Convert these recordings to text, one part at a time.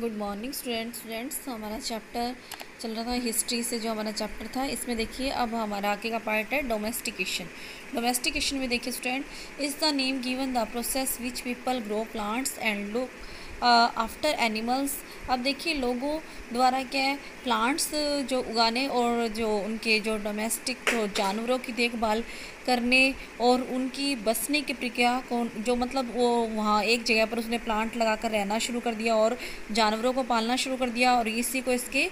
Good morning students students हमारा chapter चल रहा था हिस्ट्री से, जो हमारा चैप्टर था, इसमें देखिए, अब हमारा आगे का पार्ट है डोमेस्टिकेशन डोमेस्टिकेशन में देखिए student is the name given the process which people grow plants and look after animals अब देखिए लोगों द्वारा क्या है प्लांट्स जो उगाने और जो उनके जो डोमेस्टिक जो जानवरों की देखभाल करने और उनकी बसने की प्रक्रिया को जो मतलब वो वहाँ एक जगह पर उसने प्लांट लगा कर रहना शुरू कर दिया और जानवरों को पालना शुरू कर दिया और इसी को इसके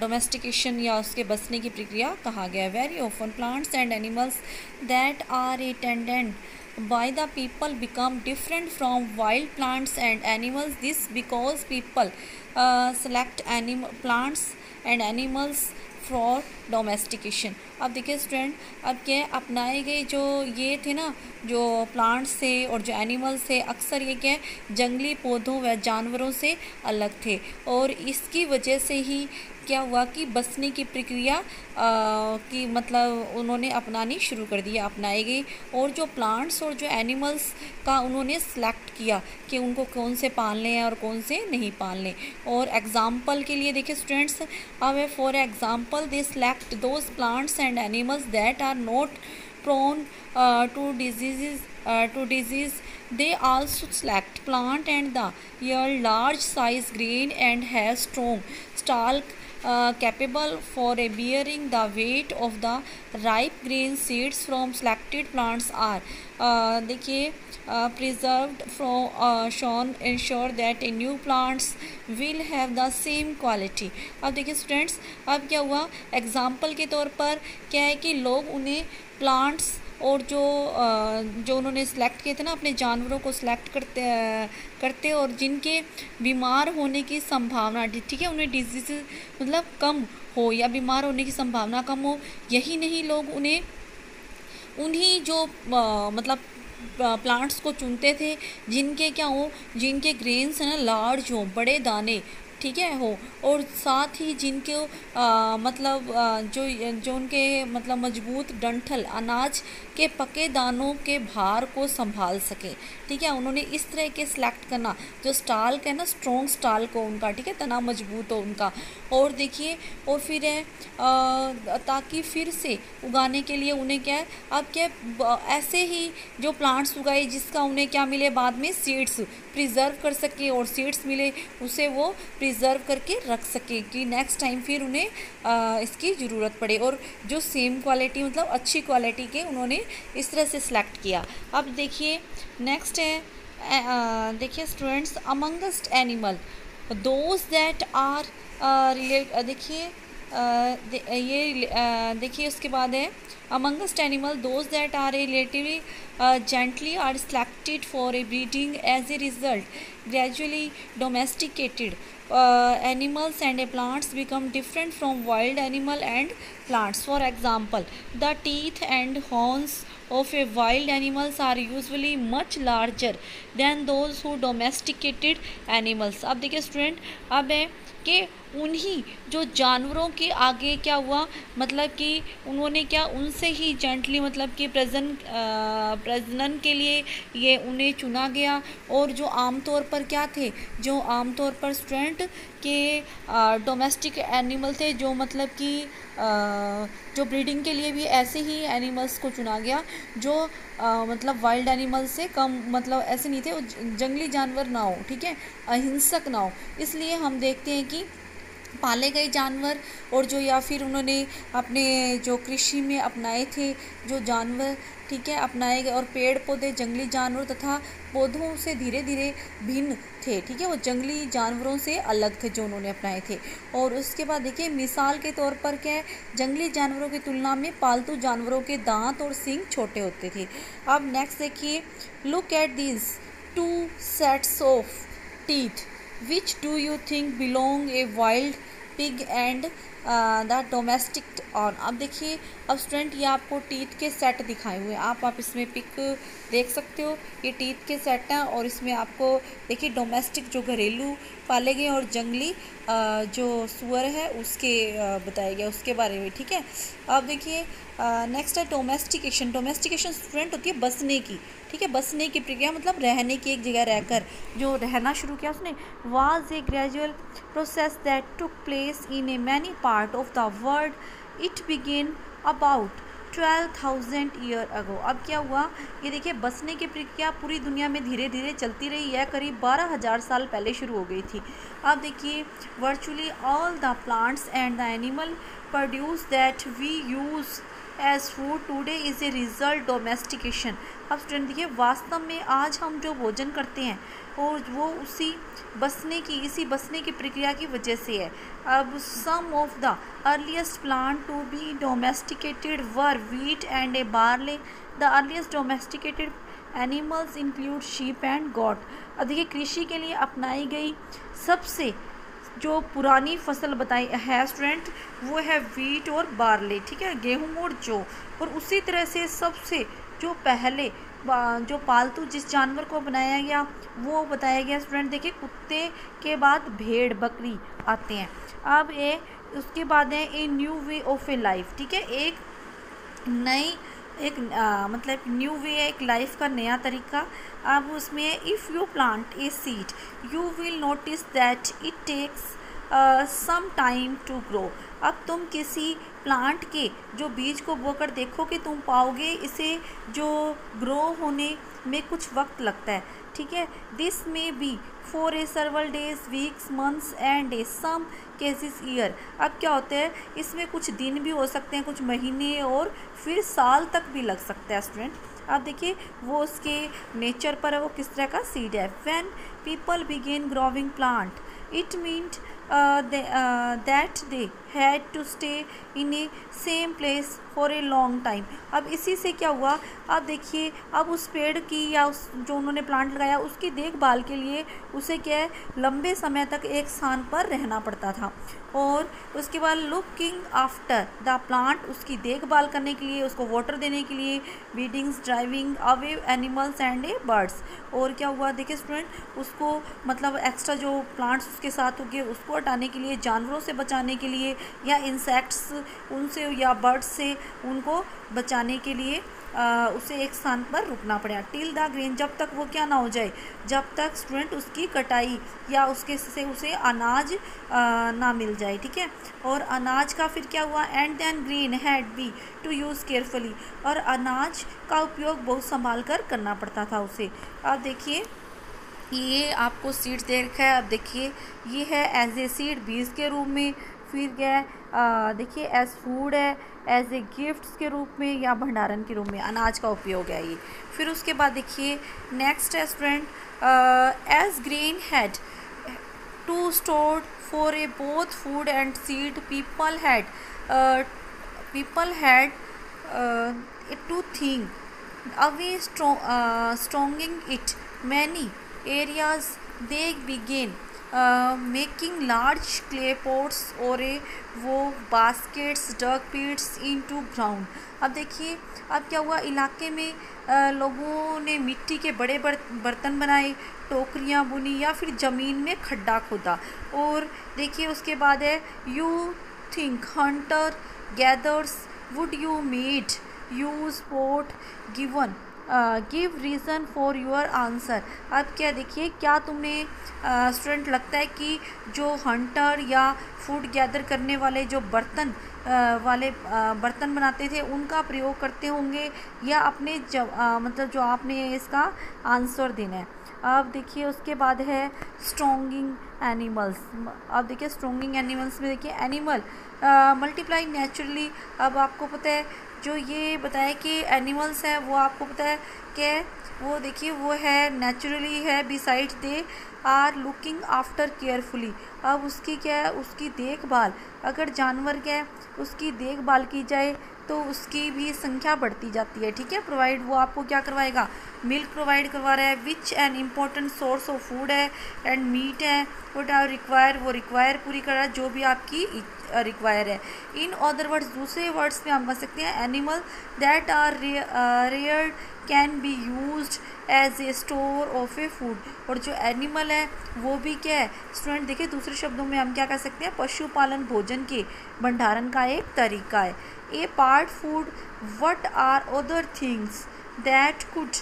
डोमेस्टिकेशन या उसके बसने की प्रक्रिया कहा गया। Very often plants and animals that are a tended why the people become different from wild plants and animals. This because people uh, select animal plants and animals for domestication. अब देखिए student अब क्या अपनाए गए जो ये थे ना, जो प्लांट्स थे और जो एनिमल्स थे, अक्सर ये क्या है, जंगली पौधों व जानवरों से अलग थे। और इसकी वजह से ही क्या हुआ कि बसने की प्रक्रिया की मतलब उन्होंने अपनानी शुरू कर दिया अपनाई गई। और जो प्लांट्स और जो एनिमल्स का उन्होंने सेलेक्ट किया कि उनको कौन से पालने हैं और कौन से नहीं पालने। और एग्ज़ाम्पल के लिए देखिए स्टूडेंट्स अब for example they select those plants and and animals that are not prone uh, to diseases uh, to disease. They also select plant and the year large size green and has strong. Stalk capable for a bearing the weight of the ripe grain seeds from selected plants are uh, देखिए preserve from shown ensure that a new plants will have the same quality अब देखिए students अब क्या हुआ? Example के तौर पर क्या है कि लोग उन्हें प्लांट्स uh, और जो जो उन्होंने सेलेक्ट किए थे ना अपने जानवरों को सिलेक्ट करते करते और जिनके बीमार होने की संभावना ठीक है उन्हें डिज़ीज़ मतलब कम हो या बीमार होने की संभावना कम हो यही नहीं लोग उन्हें उन्हीं जो आ, मतलब प्लांट्स को चुनते थे जिनके क्या हो जिनके ग्रेन्स हैं ना लार्ज हों बड़े दाने ठीक है हो और साथ ही जिनके आ, मतलब आ, जो जो उनके मतलब मज़बूत डंठल अनाज के पके दानों के भार को संभाल सकें। ठीक है उन्होंने इस तरह के सिलेक्ट करना। जो स्टाल का है ना स्ट्रॉन्ग स्टाल को उनका ठीक है तना मज़बूत हो उनका। और देखिए और फिर है ताकि फिर से उगाने के लिए उन्हें क्या है अब क्या ऐसे ही जो प्लांट्स उगाए जिसका उन्हें क्या मिले बाद में सीड्स प्रिजर्व कर सके और सीड्स मिले उसे वो प्रिजर्व करके रख सके कि नेक्स्ट टाइम फिर उन्हें आ, इसकी ज़रूरत पड़े। और जो सेम क्वालिटी मतलब अच्छी क्वालिटी के उन्होंने इस तरह से सिलेक्ट किया। अब देखिए नेक्स्ट है देखिए students amongst animal those that are relate देखिए ये देखिए उसके बाद है amongst animals, those that are relatively uh, gently are selected for a breeding as a result gradually domesticated uh, animals and plants become different from wild animal and plants. For example the teeth and horns of a wild animals are usually much larger than those who domesticated animals. अब देखिए student अब है कि उन्हीं जो जानवरों के आगे क्या हुआ? मतलब कि उन्होंने क्या उनसे ही जेंटली मतलब कि प्रजन प्रजनन के लिए ये उन्हें चुना गया? और जो आमतौर पर क्या थे? जो आमतौर पर स्टूडेंट के डोमेस्टिक एनिमल थे, जो मतलब कि जो ब्रीडिंग के लिए भी ऐसे ही एनिमल्स को चुना गया जो आ, मतलब वाइल्ड एनिमल से कम मतलब ऐसे नहीं थे जंगली जानवर ना हो ठीक है? अहिंसक ना हो। इसलिए हम देखते हैं कि पाले गए जानवर और जो या फिर उन्होंने अपने जो कृषि में अपनाए थे जो जानवर ठीक है, अपनाए गए और पेड़ पौधे जंगली जानवर तथा पौधों से धीरे धीरे भिन्न थे, ठीक है? वो जंगली जानवरों से अलग थे जो उन्होंने अपनाए थे। और उसके बाद देखिए, मिसाल के तौर पर क्या है? जंगली जानवरों की तुलना में पालतू जानवरों के दांत और सिंग छोटे होते थे। अब नेक्स्ट देखिए look at these two sets of teeth which do you think belong a wild pig and the domestic और अब देखिए, अब स्टूडेंट, ये आपको टीथ के सेट दिखाए हुए हैं। आप आप इसमें पिक देख सकते हो, ये टीथ के सेट हैं और इसमें आपको, देखिए, डोमेस्टिक जो घरेलू पाले गए और जंगली जो सुअर है, उसके बताया गया, उसके बारे में, ठीक है? अब देखिए नेक्स्ट है डोमेस्टिकेशन डोमेस्टिकेशन स्टूडेंट होती है बसने की। ठीक है, बसने की प्रक्रिया मतलब रहने की एक जगह रहकर जो रहना शुरू किया उसने was a gradual process that took place in a many part of the world it began about twelve thousand year ago अब क्या हुआ? ये देखिए, बसने की प्रक्रिया पूरी दुनिया में धीरे धीरे चलती रही है। करीब बारह हज़ार साल पहले शुरू हो गई थी। अब देखिए virtually all the plants and the animal produce that we use as food today is a result domestication अब स्टूडेंट देखिए, वास्तव में आज हम जो भोजन करते हैं और वो उसी बसने की, इसी बसने की प्रक्रिया की वजह से है। अब some of the earliest plant to be domesticated were wheat and a barley the earliest domesticated animals include sheep and goat अब देखिए, कृषि के लिए अपनाई गई सबसे जो पुरानी फ़सल बताई है स्टूडेंट वो है वीट और बारले, ठीक है? गेहूँ और जौ। और उसी तरह से सबसे जो पहले जो पालतू जिस जानवर को बनाया गया, वो बताया गया स्टूडेंट देखिए, कुत्ते के बाद भेड़, बकरी आते हैं। अब ये, उसके बाद है a new way of a life, ठीक है? एक नई एक आ, मतलब न्यू वे एक लाइफ का नया तरीका। अब उसमें if you plant a seed you will notice that it takes some time to grow अब तुम किसी प्लांट के जो बीज को बोकर देखोगे तुम पाओगे इसे जो ग्रो होने में कुछ वक्त लगता है। ठीक है? दिस में be for a several days weeks months and days some cases year अब क्या होते हैं? इसमें कुछ दिन भी हो सकते हैं, कुछ महीने और फिर साल तक भी लग सकता है स्टूडेंट अब देखिए, वो उसके नेचर पर है, वो किस तरह का सीड है? When people begin growing plant it mean that they had to stay in a same place for a long time अब इसी से क्या हुआ? अब देखिए, अब उस पेड़ की या उस जो उन्होंने प्लांट लगाया, उसकी देखभाल के लिए उसे क्या है? लंबे समय तक एक स्थान पर रहना पड़ता था। और उसके बाद लुकिंग आफ्टर द प्लांट उसकी देखभाल करने के लिए, उसको वाटर देने के लिए weedings driving away animals and a birds और क्या हुआ? देखिए स्टूडेंट उसको मतलब एक्स्ट्रा जो प्लांट्स उसके साथ हो गए उसको हटाने के लिए जानवरों से बचाने के लिए या इंसेक्ट्स उनसे या बर्ड्स से उनको बचाने के लिए आ, उसे एक स्थान पर रुकना पड़ेगा टिल द ग्रेन जब तक वो क्या ना हो जाए जब तक स्टूडेंट उसकी कटाई या उसके से उसे अनाज आ, ना मिल जाए ठीक है? और अनाज का फिर क्या हुआ? And then grain had be to use carefully और अनाज का उपयोग बहुत संभाल कर करना पड़ता था उसे। अब देखिए ये आपको सीड्स दे रखा है। अब देखिए, ये है एज ए सीड बीज के रूप में। फिर क्या देखिए एज फ़ूड है एज ए गिफ्ट्स के रूप में या भंडारण के रूप में। अनाज का उपयोग है ये। फिर उसके बाद देखिए नेक्स्ट है student as grain had to store for a both food and seed people had people had to think away storing it many areas they begin uh, making large clay pots और वो baskets dug pits into ground अब देखिए अब क्या हुआ? इलाके में आ, लोगों ने मिट्टी के बड़े बर्तन बनाए टोकरियाँ बुनी या फिर ज़मीन में खड्डा खोदा। और देखिए उसके बाद है you think hunter gathers would you made use pot given give reason for your answer अब क्या देखिए क्या तुम्हें स्टूडेंट लगता है कि जो हंटर या फ़ूड गैदर करने वाले जो बर्तन uh, वाले uh, बर्तन बनाते थे उनका प्रयोग करते होंगे या अपने जब मतलब जो आपने इसका आंसर देना है? अब देखिए उसके बाद है स्ट्रोंगिंग एनिमल्स अब देखिए स्ट्रोंगिंग एनिमल्स में देखिए एनिमल मल्टीप्लाई नेचुरली अब आपको पता है जो ये बताया कि एनिमल्स हैं, वो आपको पता है कि वो देखिए, वो है नेचुरली है beside they are looking after carefully अब उसकी क्या है? उसकी देखभाल। अगर जानवर क्या है, उसकी देखभाल की जाए तो उसकी भी संख्या बढ़ती जाती है, ठीक है? प्रोवाइड वो आपको क्या करवाएगा? मिल्क प्रोवाइड करवा रहा है which an important source of food है एंड मीट है वट आर रिक्वायर वो रिक्वायर पूरी कर रहा है जो भी आपकी रिक्वायर है। इन अदर वर्ड्स दूसरे वर्ड्स में हम कह सकते हैं animal that are rear can be use as a store of a food और जो एनिमल है, वो भी क्या है? स्टूडेंट देखिए दूसरे शब्दों में हम क्या कह सकते हैं? पशुपालन, भोजन के भंडारण का एक तरीका है। A part food what are other things that could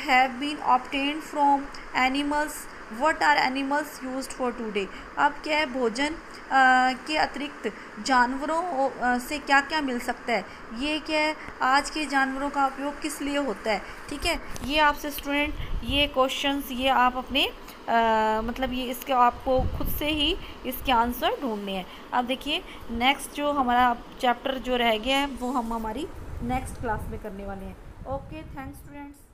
have been obtain from animals what are animals use for today अब क्या है भोजन आ, के अतिरिक्त जानवरों से क्या क्या मिल सकता है? ये क्या है? आज के जानवरों का उपयोग किस लिए होता है? ठीक है? ये आपसे स्टूडेंट ये क्वेश्चंस ये आप अपने आ, मतलब ये इसके आपको खुद से ही इसके आंसर ढूँढने हैं। अब देखिए नेक्स्ट जो हमारा चैप्टर जो रह गया है वो हम हमारी नेक्स्ट क्लास में करने वाले हैं। Okay thanks students